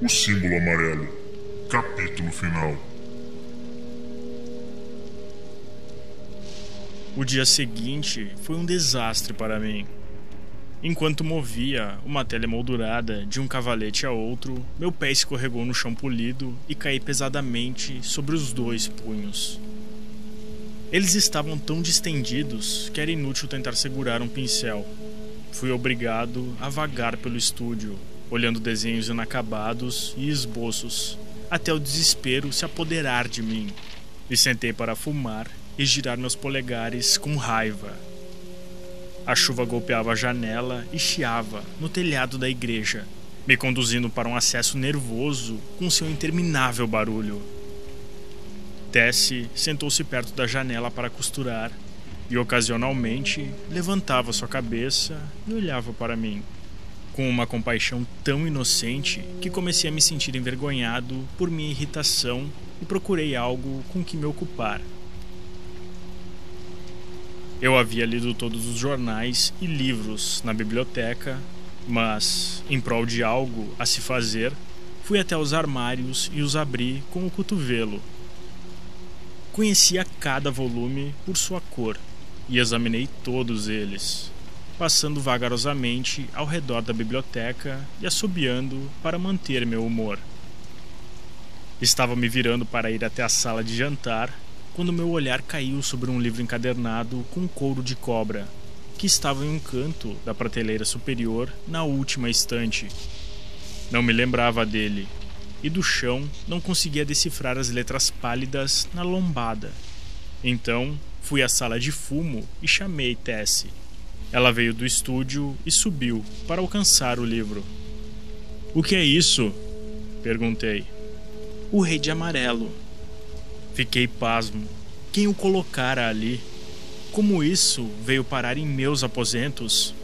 O símbolo amarelo. Capítulo final. O dia seguinte foi um desastre para mim. Enquanto movia uma tela emoldurada de um cavalete a outro, meu pé escorregou no chão polido e caí pesadamente sobre os dois punhos. Eles estavam tão distendidos que era inútil tentar segurar um pincel. Fui obrigado a vagar pelo estúdio, olhando desenhos inacabados e esboços, até o desespero se apoderar de mim. E sentei para fumar e girar meus polegares com raiva. A chuva golpeava a janela e chiava no telhado da igreja, me conduzindo para um acesso nervoso com seu interminável barulho. Tessie sentou-se perto da janela para costurar e ocasionalmente levantava sua cabeça e olhava para mim, com uma compaixão tão inocente que comecei a me sentir envergonhado por minha irritação e procurei algo com que me ocupar. Eu havia lido todos os jornais e livros na biblioteca, mas, em prol de algo a se fazer, fui até os armários e os abri com o cotovelo. Conhecia cada volume por sua cor e examinei todos eles, passando vagarosamente ao redor da biblioteca e assobiando para manter meu humor. Estava me virando para ir até a sala de jantar quando meu olhar caiu sobre um livro encadernado com couro de cobra, que estava em um canto da prateleira superior na última estante. Não me lembrava dele, e do chão não conseguia decifrar as letras pálidas na lombada. Então fui à sala de fumo e chamei Tessie. Ela veio do estúdio e subiu para alcançar o livro. O que é isso? perguntei. O Rei de Amarelo, Fiquei pasmo. Quem o colocara ali? Como isso veio parar em meus aposentos?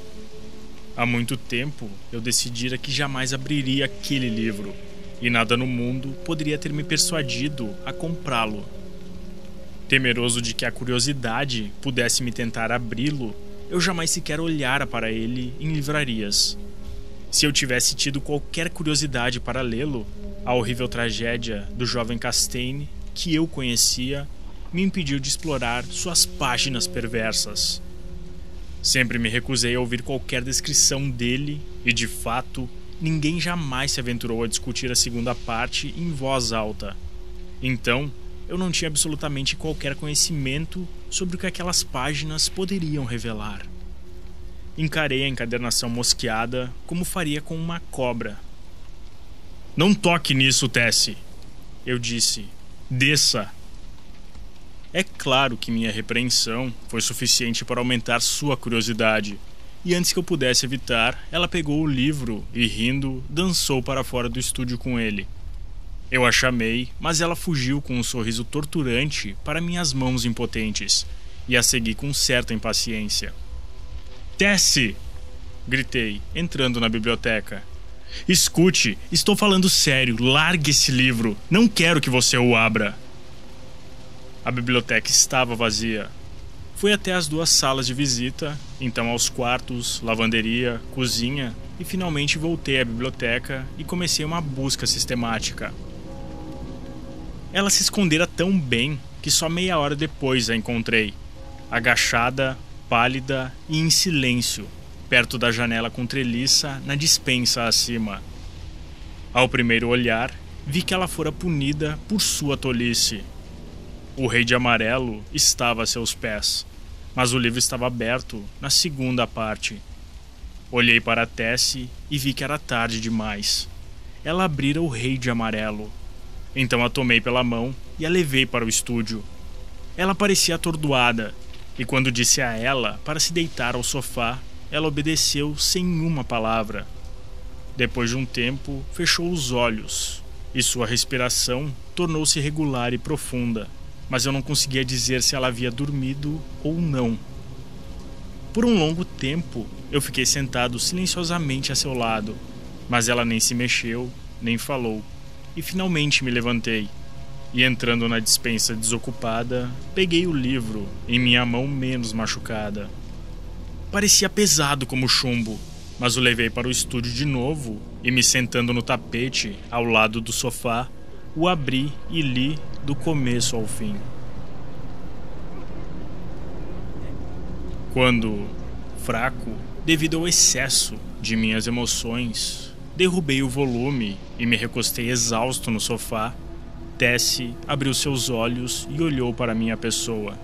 Há muito tempo eu decidira que jamais abriria aquele livro, e nada no mundo poderia ter me persuadido a comprá-lo. Temeroso de que a curiosidade pudesse me tentar abri-lo, eu jamais sequer olhara para ele em livrarias. Se eu tivesse tido qualquer curiosidade para lê-lo, a horrível tragédia do jovem Castaigne que eu conhecia me impediu de explorar suas páginas perversas. Sempre me recusei a ouvir qualquer descrição dele e, de fato, ninguém jamais se aventurou a discutir a segunda parte em voz alta. Então, eu não tinha absolutamente qualquer conhecimento sobre o que aquelas páginas poderiam revelar. Encarei a encadernação mosqueada como faria com uma cobra. Não toque nisso, Tessie, eu disse, Desça. É claro que minha repreensão foi suficiente para aumentar sua curiosidade. E antes que eu pudesse evitar, ela pegou o livro e, rindo, dançou para fora do estúdio com ele. Eu a chamei, mas ela fugiu com um sorriso torturante para minhas mãos impotentes e a segui com certa impaciência. Tessie! gritei, entrando na biblioteca. Escute, estou falando sério. Largue esse livro. Não quero que você o abra. A biblioteca estava vazia. Fui até as duas salas de visita, então aos quartos, lavanderia, cozinha e finalmente voltei à biblioteca e comecei uma busca sistemática. Ela se escondera tão bem que só meia hora depois a encontrei, agachada, pálida e em silêncio, perto da janela com treliça na dispensa acima. Ao primeiro olhar, vi que ela fora punida por sua tolice. O Rei de Amarelo estava a seus pés, mas o livro estava aberto na segunda parte. Olhei para Tessie e vi que era tarde demais. Ela abrira o Rei de Amarelo. Então a tomei pela mão e a levei para o estúdio. Ela parecia atordoada, e quando disse a ela para se deitar ao sofá, ela obedeceu sem uma palavra. Depois de um tempo, fechou os olhos e sua respiração tornou-se regular e profunda, mas eu não conseguia dizer se ela havia dormido ou não. Por um longo tempo, eu fiquei sentado silenciosamente a seu lado, mas ela nem se mexeu, nem falou, e finalmente me levantei. E entrando na dispensa desocupada, peguei o livro em minha mão menos machucada. Parecia pesado como chumbo, mas o levei para o estúdio de novo e, me sentando no tapete ao lado do sofá, o abri e li do começo ao fim. Quando, fraco, devido ao excesso de minhas emoções, derrubei o volume e me recostei exausto no sofá, Tessie abriu seus olhos e olhou para minha pessoa.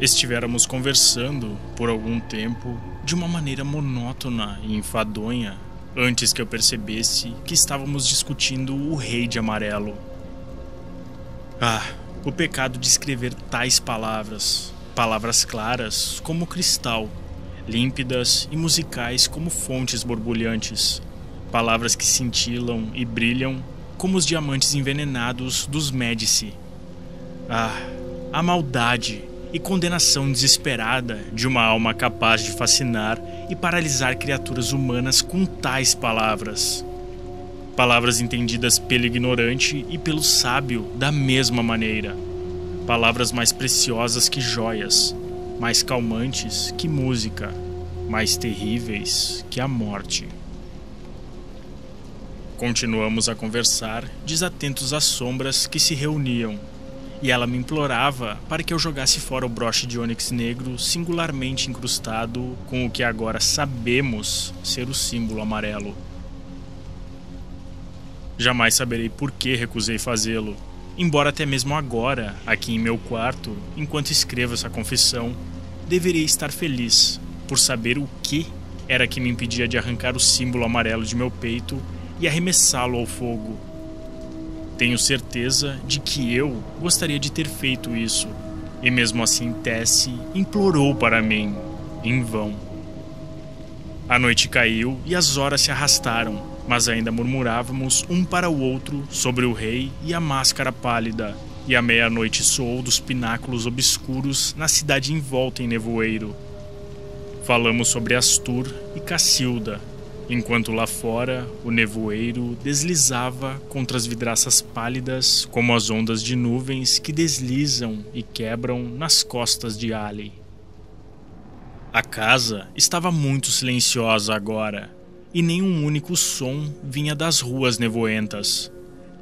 Estivéramos conversando por algum tempo de uma maneira monótona e enfadonha antes que eu percebesse que estávamos discutindo o Rei de Amarelo. Ah, o pecado de escrever tais palavras, palavras claras como cristal, límpidas e musicais como fontes borbulhantes, palavras que cintilam e brilham como os diamantes envenenados dos Médici. Ah, a maldade e condenação desesperada de uma alma capaz de fascinar e paralisar criaturas humanas com tais palavras. Palavras entendidas pelo ignorante e pelo sábio da mesma maneira. Palavras mais preciosas que joias, mais calmantes que música, mais terríveis que a morte. Continuamos a conversar, desatentos às sombras que se reuniam e ela me implorava para que eu jogasse fora o broche de ônix negro singularmente incrustado com o que agora sabemos ser o símbolo amarelo. Jamais saberei por que recusei fazê-lo, embora até mesmo agora, aqui em meu quarto, enquanto escrevo essa confissão, deveria estar feliz por saber o que era que me impedia de arrancar o símbolo amarelo de meu peito e arremessá-lo ao fogo tenho certeza de que eu gostaria de ter feito isso. E mesmo assim, Tessie implorou para mim, em vão. A noite caiu e as horas se arrastaram, mas ainda murmurávamos um para o outro sobre o rei e a máscara pálida. E a meia-noite soou dos pináculos obscuros na cidade envolta em nevoeiro. Falamos sobre Astur e Cacilda, enquanto lá fora o nevoeiro deslizava contra as vidraças pálidas como as ondas de nuvens que deslizam e quebram nas costas de Ali. A casa estava muito silenciosa agora, e nenhum único som vinha das ruas nevoentas.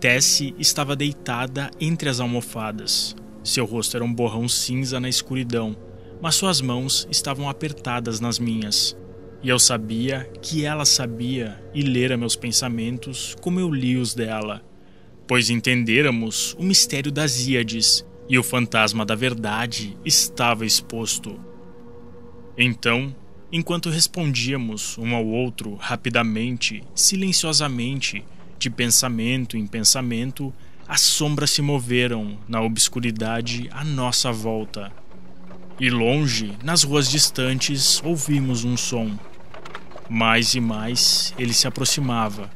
Tessie estava deitada entre as almofadas. Seu rosto era um borrão cinza na escuridão, mas suas mãos estavam apertadas nas minhas. E eu sabia que ela sabia e lera meus pensamentos como eu li os dela, pois entendêramos o mistério das Íades e o fantasma da verdade estava exposto. Então, enquanto respondíamos um ao outro rapidamente, silenciosamente, de pensamento em pensamento, as sombras se moveram na obscuridade à nossa volta. E longe, nas ruas distantes, ouvimos um som. Mais e mais ele se aproximava.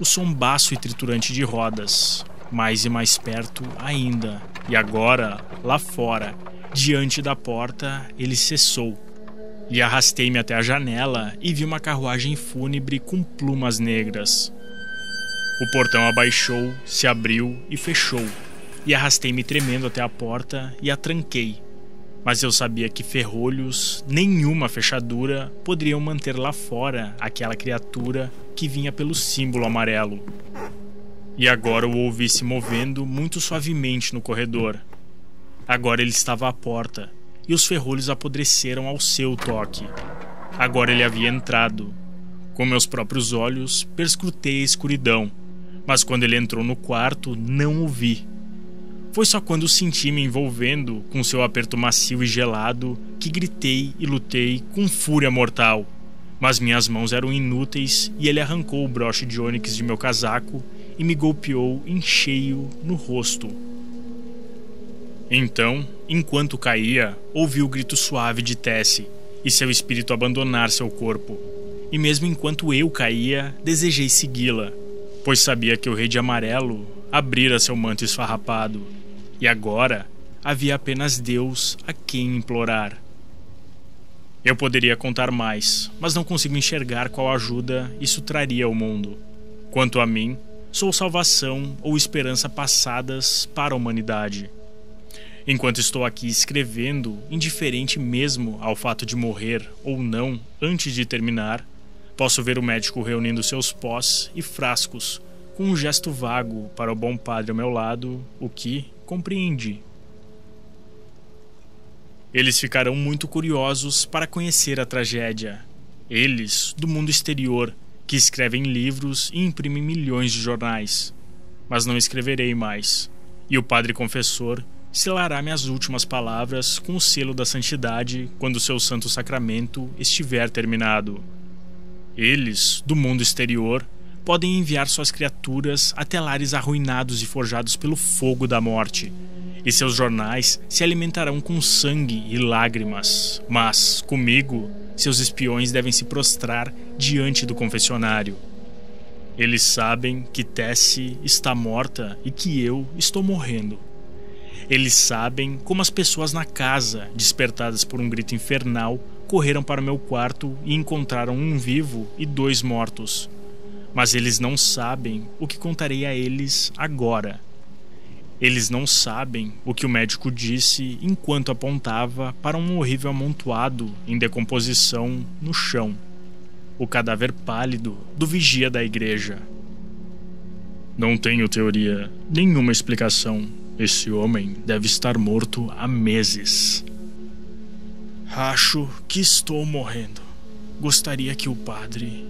O som baço e triturante de rodas. Mais e mais perto ainda. E agora, lá fora, diante da porta, ele cessou. E arrastei-me até a janela e vi uma carruagem fúnebre com plumas negras. O portão abaixou, se abriu e fechou. E arrastei-me tremendo até a porta e a tranquei mas eu sabia que ferrolhos, nenhuma fechadura, poderiam manter lá fora aquela criatura que vinha pelo símbolo amarelo. E agora o ouvi se movendo muito suavemente no corredor. Agora ele estava à porta, e os ferrolhos apodreceram ao seu toque. Agora ele havia entrado. Com meus próprios olhos, perscrutei a escuridão, mas quando ele entrou no quarto, não o vi foi só quando senti me envolvendo com seu aperto macio e gelado que gritei e lutei com fúria mortal. Mas minhas mãos eram inúteis e ele arrancou o broche de ônix de meu casaco e me golpeou em cheio no rosto. Então, enquanto caía, ouvi o grito suave de Tessie e seu espírito abandonar seu corpo. E mesmo enquanto eu caía, desejei segui-la, pois sabia que o rei de amarelo abrira seu manto esfarrapado e agora havia apenas Deus a quem implorar. Eu poderia contar mais, mas não consigo enxergar qual ajuda isso traria ao mundo. Quanto a mim, sou salvação ou esperança passadas para a humanidade. Enquanto estou aqui escrevendo, indiferente mesmo ao fato de morrer ou não antes de terminar, posso ver o médico reunindo seus pós e frascos com um gesto vago para o bom padre ao meu lado, o que compreendi. Eles ficarão muito curiosos para conhecer a tragédia. Eles, do mundo exterior, que escrevem livros e imprimem milhões de jornais. Mas não escreverei mais. E o padre confessor selará minhas últimas palavras com o selo da santidade quando seu santo sacramento estiver terminado. Eles, do mundo exterior, podem enviar suas criaturas até lares arruinados e forjados pelo fogo da morte e seus jornais se alimentarão com sangue e lágrimas. Mas, comigo, seus espiões devem se prostrar diante do confessionário. Eles sabem que Tessie está morta e que eu estou morrendo. Eles sabem como as pessoas na casa, despertadas por um grito infernal, correram para meu quarto e encontraram um vivo e dois mortos. Mas eles não sabem o que contarei a eles agora. Eles não sabem o que o médico disse enquanto apontava para um horrível amontoado em decomposição no chão o cadáver pálido do vigia da igreja. Não tenho teoria, nenhuma explicação. Esse homem deve estar morto há meses. Acho que estou morrendo. Gostaria que o padre